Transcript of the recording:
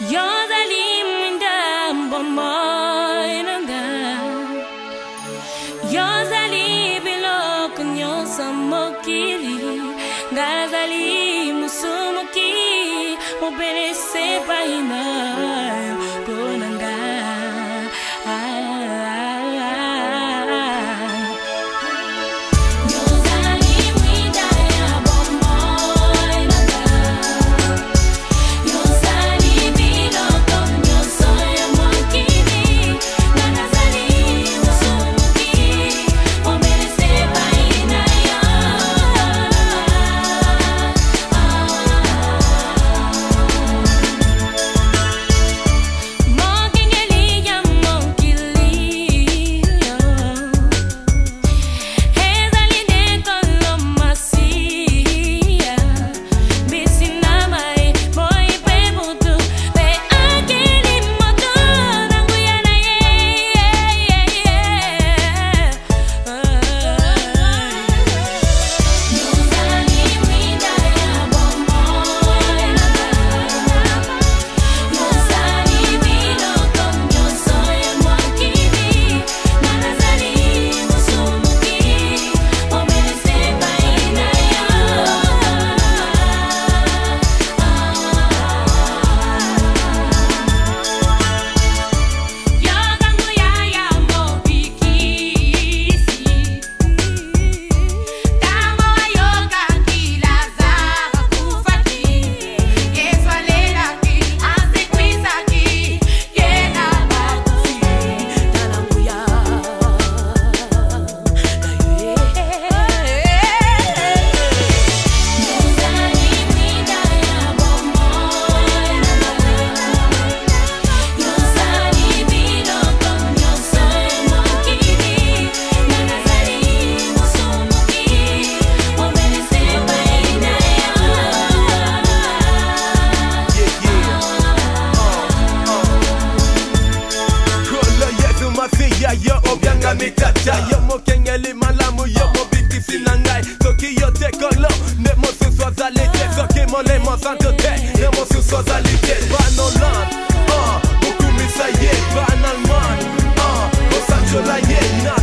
Yozalim ndambo moinanga Yozali biloko nyonso mokili Ngazali musumoki Obelese paina kacha yo mokengeli malamu yo mobikisi na ngai soki yo te kolo nde mosusu azali te soki molemo santo te nde mosusu azali te banoland ah, okumisa ye banalman ah, osanjola ye na